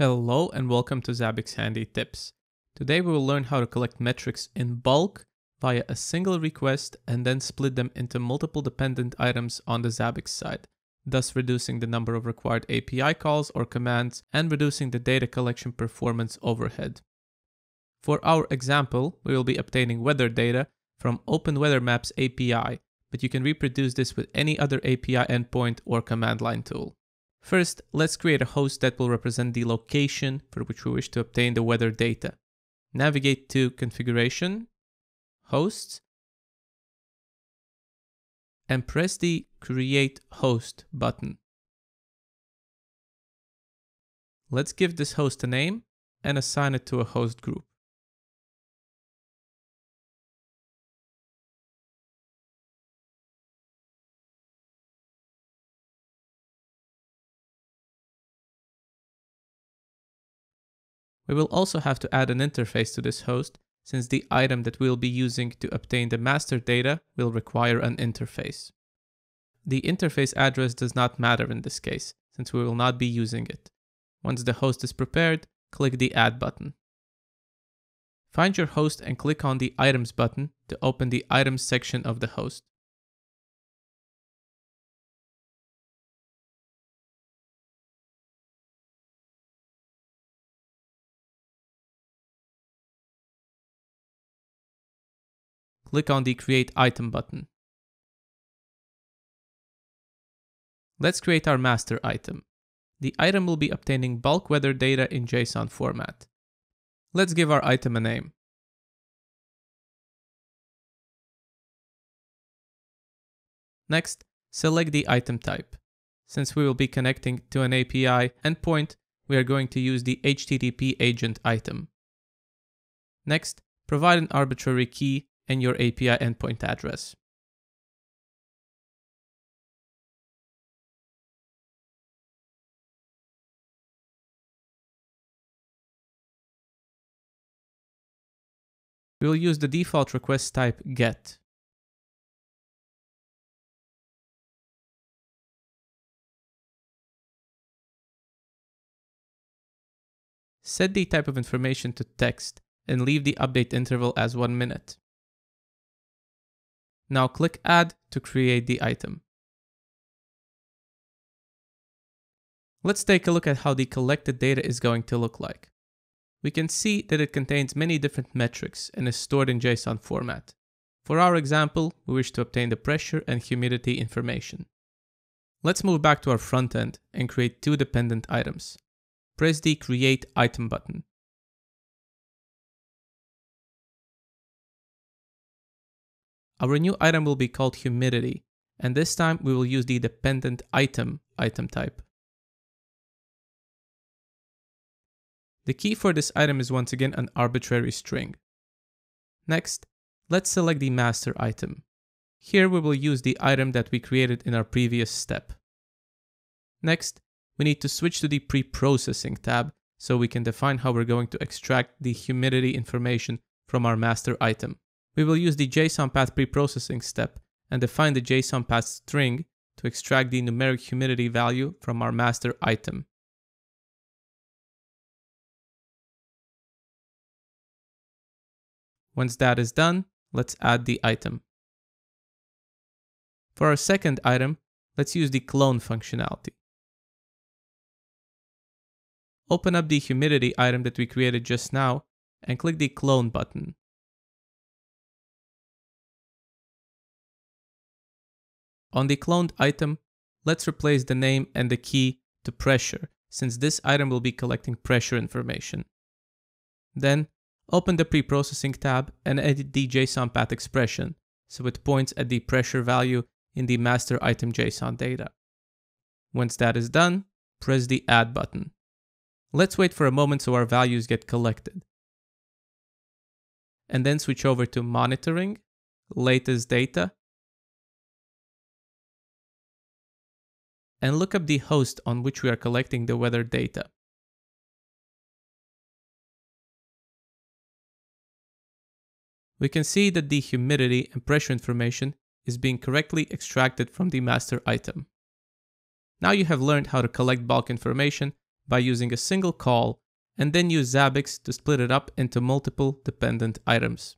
Hello and welcome to Zabbix Handy Tips. Today we will learn how to collect metrics in bulk via a single request and then split them into multiple dependent items on the Zabbix side, thus reducing the number of required API calls or commands and reducing the data collection performance overhead. For our example, we will be obtaining weather data from OpenWeatherMaps API, but you can reproduce this with any other API endpoint or command line tool. First, let's create a host that will represent the location for which we wish to obtain the weather data. Navigate to Configuration, Hosts, and press the Create Host button. Let's give this host a name and assign it to a host group. We will also have to add an interface to this host since the item that we'll be using to obtain the master data will require an interface. The interface address does not matter in this case, since we will not be using it. Once the host is prepared, click the Add button. Find your host and click on the Items button to open the Items section of the host. Click on the Create Item button. Let's create our master item. The item will be obtaining bulk weather data in JSON format. Let's give our item a name. Next, select the item type. Since we will be connecting to an API endpoint, we are going to use the HTTP agent item. Next, provide an arbitrary key and your API endpoint address. We will use the default request type GET. Set the type of information to text and leave the update interval as 1 minute. Now click Add to create the item. Let's take a look at how the collected data is going to look like. We can see that it contains many different metrics and is stored in JSON format. For our example, we wish to obtain the pressure and humidity information. Let's move back to our front end and create two dependent items. Press the Create Item button. Our new item will be called humidity, and this time we will use the dependent item item type. The key for this item is once again an arbitrary string. Next, let's select the master item. Here we will use the item that we created in our previous step. Next, we need to switch to the pre-processing tab so we can define how we're going to extract the humidity information from our master item. We will use the JSON path preprocessing step and define the JSON path string to extract the numeric humidity value from our master item. Once that is done, let's add the item. For our second item, let's use the clone functionality. Open up the humidity item that we created just now and click the clone button. On the cloned item, let's replace the name and the key to pressure, since this item will be collecting pressure information. Then, open the pre-processing tab and edit the JSON path expression, so it points at the pressure value in the master item JSON data. Once that is done, press the Add button. Let's wait for a moment so our values get collected. And then switch over to Monitoring, Latest Data, and look up the host on which we are collecting the weather data. We can see that the humidity and pressure information is being correctly extracted from the master item. Now you have learned how to collect bulk information by using a single call and then use Zabbix to split it up into multiple dependent items.